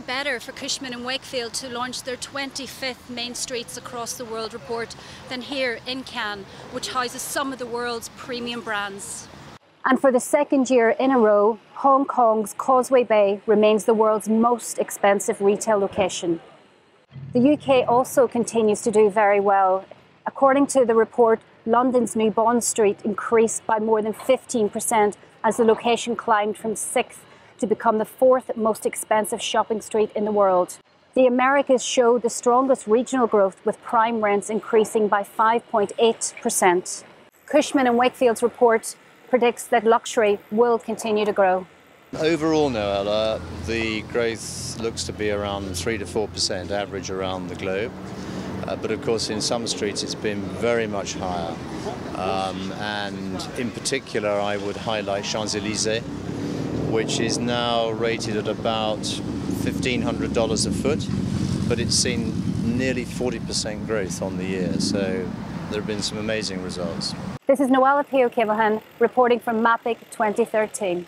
better for Cushman and Wakefield to launch their 25th Main Streets Across the World report than here in Cannes, which houses some of the world's premium brands. And for the second year in a row, Hong Kong's Causeway Bay remains the world's most expensive retail location. The UK also continues to do very well. According to the report, London's New Bond Street increased by more than 15% as the location climbed from sixth to become the fourth most expensive shopping street in the world. The Americas showed the strongest regional growth with prime rents increasing by 5.8%. Cushman and Wakefield's report predicts that luxury will continue to grow. Overall, Noella, the growth looks to be around 3 to 4% average around the globe. Uh, but of course, in some streets, it's been very much higher. Um, and in particular, I would highlight Champs Elysees, which is now rated at about $1,500 a foot, but it's seen nearly 40% growth on the year. So there have been some amazing results. This is Noella Pio reporting from MAPIC 2013.